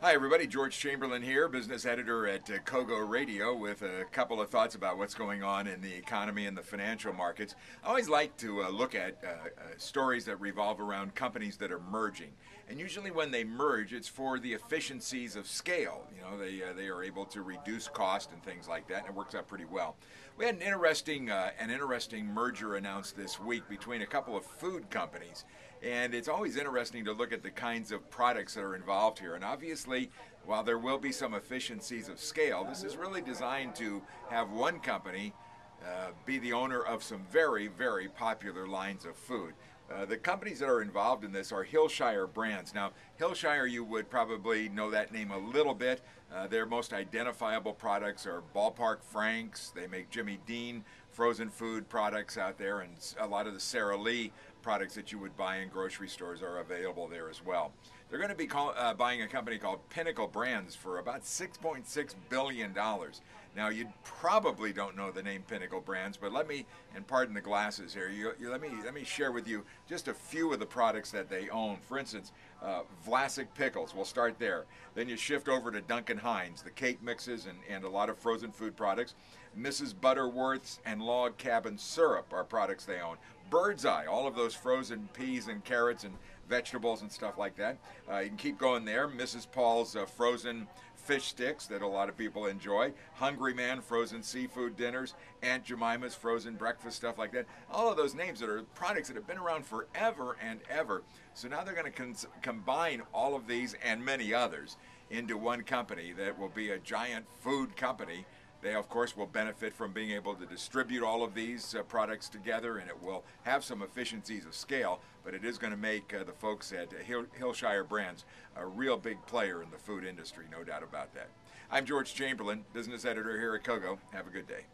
Hi, everybody. George Chamberlain here, business editor at uh, Kogo Radio, with a couple of thoughts about what's going on in the economy and the financial markets. I always like to uh, look at uh, uh, stories that revolve around companies that are merging. And usually, when they merge, it's for the efficiencies of scale. You know, they, uh, they are able to reduce cost and things like that, and it works out pretty well. We had an interesting, uh, an interesting merger announced this week between a couple of food companies. And it's always interesting to look at the kinds of products that are involved here. And obviously, while there will be some efficiencies of scale, this is really designed to have one company uh, be the owner of some very, very popular lines of food. Uh, the companies that are involved in this are Hillshire brands. Now, Hillshire, you would probably know that name a little bit. Uh, their most identifiable products are Ballpark Franks. They make Jimmy Dean frozen food products out there, and a lot of the Sara Lee products that you would buy in grocery stores are available there as well. They're going to be call, uh, buying a company called Pinnacle Brands for about $6.6 billion. Now, you probably don't know the name Pinnacle Brands, but let me, and pardon the glasses here, you, you, let, me, let me share with you just a few of the products that they own. For instance, uh, Vlasic Pickles, we'll start there. Then you shift over to Duncan Hines, the cake mixes and, and a lot of frozen food products. Mrs. Butterworth's and Log Cabin Syrup are products they own. Birdseye, all of those frozen peas and carrots and vegetables and stuff like that. Uh, you can keep going there. Mrs. Paul's uh, frozen fish sticks that a lot of people enjoy. Hungry Man frozen seafood dinners. Aunt Jemima's frozen breakfast stuff like that. All of those names that are products that have been around forever and ever. So now they're going to combine all of these and many others into one company that will be a giant food company they, of course, will benefit from being able to distribute all of these uh, products together, and it will have some efficiencies of scale, but it is going to make uh, the folks at Hill Hillshire Brands a real big player in the food industry, no doubt about that. I'm George Chamberlain, business editor here at Kogo. Have a good day.